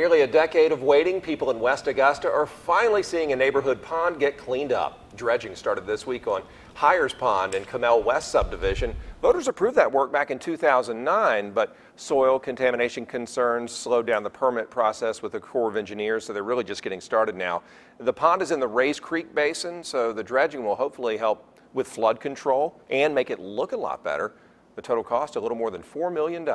Nearly a decade of waiting, people in West Augusta are finally seeing a neighborhood pond get cleaned up. Dredging started this week on Hiers Pond in Camell West subdivision. Voters approved that work back in 2009, but soil contamination concerns slowed down the permit process with the Corps of Engineers, so they're really just getting started now. The pond is in the Raes Creek Basin, so the dredging will hopefully help with flood control and make it look a lot better. The total cost, a little more than $4 million.